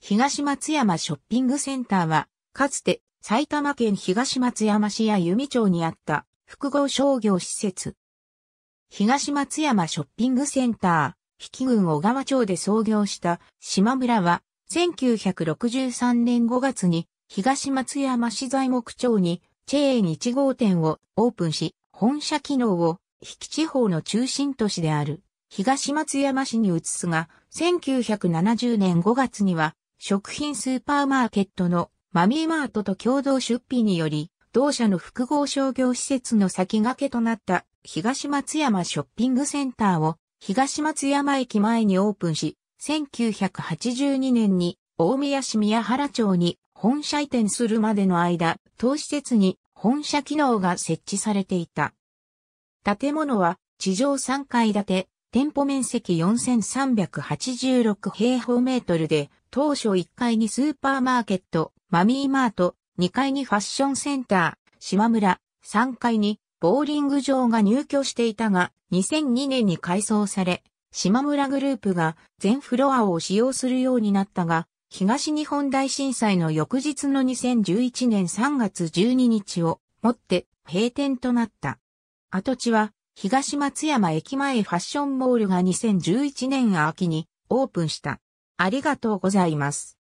東松山ショッピングセンターは、かつて埼玉県東松山市や弓町にあった複合商業施設。東松山ショッピングセンター、引郡小川町で創業した島村は、1963年5月に東松山市材木町にチェーン1号店をオープンし、本社機能を引き地方の中心都市である東松山市に移すが、1970年5月には食品スーパーマーケットのマミーマートと共同出費により、同社の複合商業施設の先駆けとなった東松山ショッピングセンターを東松山駅前にオープンし、1982年に大宮市宮原町に本社移転するまでの間、当施設に本社機能が設置されていた。建物は地上3階建て、店舗面積4386平方メートルで、当初1階にスーパーマーケット、マミーマート、2階にファッションセンター、島村、3階にボーリング場が入居していたが、2002年に改装され、島村グループが全フロアを使用するようになったが、東日本大震災の翌日の2011年3月12日をもって閉店となった。跡地は東松山駅前ファッションモールが2011年秋にオープンした。ありがとうございます。